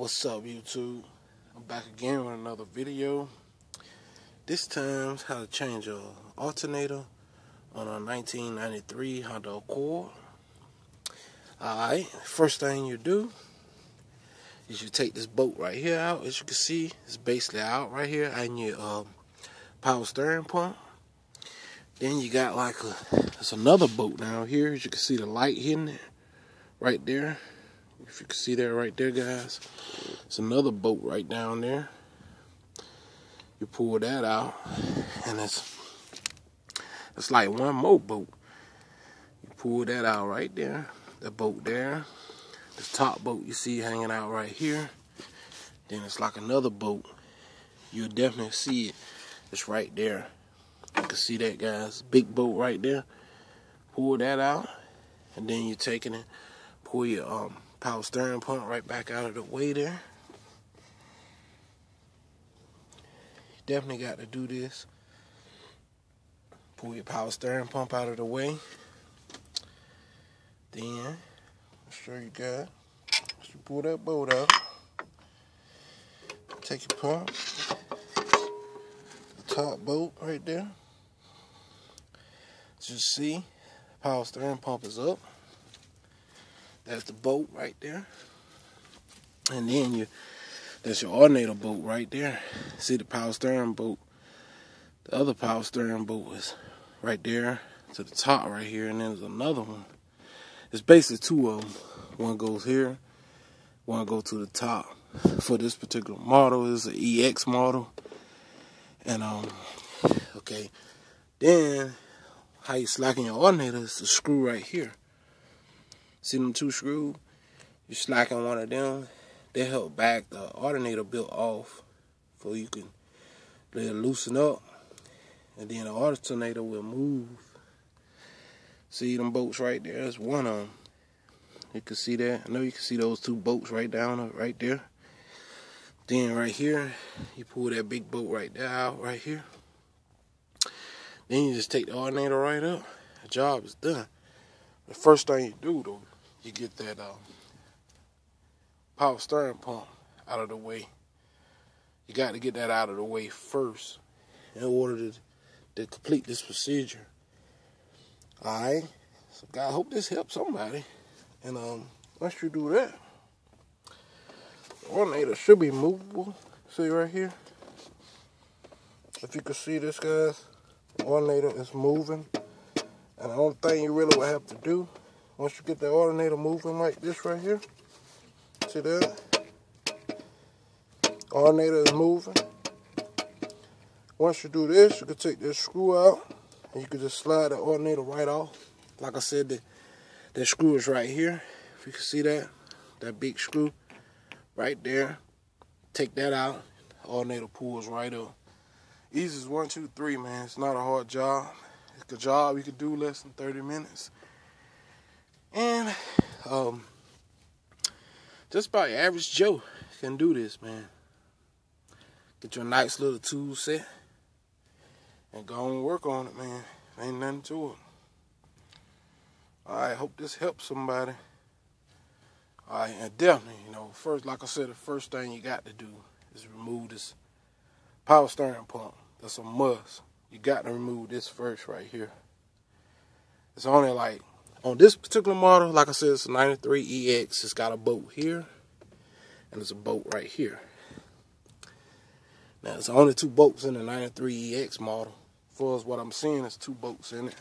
what's up YouTube? I'm back again with another video. This time, how to change a alternator on a 1993 Honda Accord. Alright, first thing you do is you take this bolt right here out. As you can see, it's basically out right here and your um, power steering pump. Then you got like a, there's another bolt down here. As you can see the light hitting it right there. If you can see that right there, guys. It's another boat right down there. You pull that out, and it's it's like one more boat. You pull that out right there. The boat there. The top boat you see hanging out right here. Then it's like another boat. You'll definitely see it. It's right there. You can see that, guys. Big boat right there. Pull that out, and then you're taking it. Pull your um power steering pump right back out of the way there. Definitely got to do this. Pull your power steering pump out of the way. Then, show you guys. You pull that bolt out. Take your pump. The top bolt right there. As you see, power steering pump is up. That's the bolt right there. And then you that's your alternator bolt right there. See the power steering bolt. The other power steering bolt is right there to the top right here, and then there's another one. It's basically two of them. One goes here, one goes to the top. For this particular model, is an EX model. And um, okay, then how you slacken your alternator is the screw right here. See them two screws? You slacken one of them. They help back the alternator built off so you can let it loosen up. And then the alternator will move. See them bolts right there? That's one of them. You can see that. I know you can see those two bolts right down uh, right there. Then right here, you pull that big bolt right there out right here. Then you just take the alternator right up. The job is done. The first thing you do though, you get that um, power steering pump out of the way. You got to get that out of the way first in order to, to complete this procedure. Alright? So God, I hope this helps somebody. And um, once you do that, the alternator should be movable. See right here? If you can see this, guys, alternator is moving. And the only thing you really will have to do once you get the alternator moving like this right here, see that? Alternator is moving. Once you do this, you can take this screw out and you can just slide the alternator right off. Like I said, the, that screw is right here. If you can see that, that big screw right there. Take that out. Alternator pulls right up. Easy as one, two, three, man. It's not a hard job. It's a job you can do less than 30 minutes. And um, just about average Joe can do this, man. Get your nice little tool set and go and work on it, man. Ain't nothing to it. I hope this helps somebody. Alright, and definitely, you know, first, like I said, the first thing you got to do is remove this power steering pump. That's a must. You got to remove this first right here. It's only like on this particular model, like I said, it's a 93EX. It's got a bolt here, and there's a bolt right here. Now, it's only two bolts in the 93EX model. For as what I'm seeing, there's two bolts in it.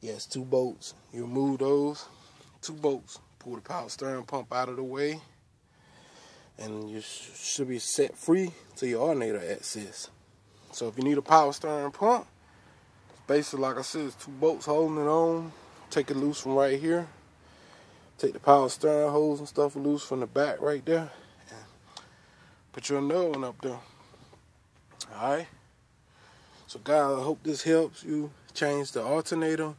Yes, two bolts. You remove those, two bolts. Pull the power steering pump out of the way, and you sh should be set free to your alternator access. So if you need a power steering pump, basically, like I said, it's two bolts holding it on. Take it loose from right here. Take the power steering hose and stuff loose from the back right there. And put your another one up there. Alright? So guys, I hope this helps you change the alternator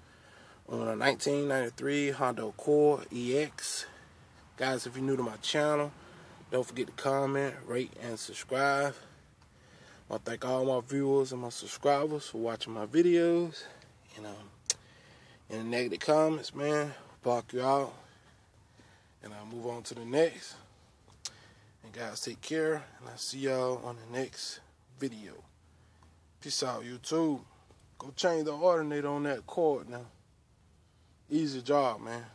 on a 1993 Honda Accord EX. Guys, if you're new to my channel, don't forget to comment, rate, and subscribe. I thank all my viewers and my subscribers for watching my videos. You um, know, in the negative comments, man, block you out. And I'll move on to the next. And guys, take care. And I'll see y'all on the next video. Peace out, YouTube. Go change the alternator on that cord now. Easy job, man.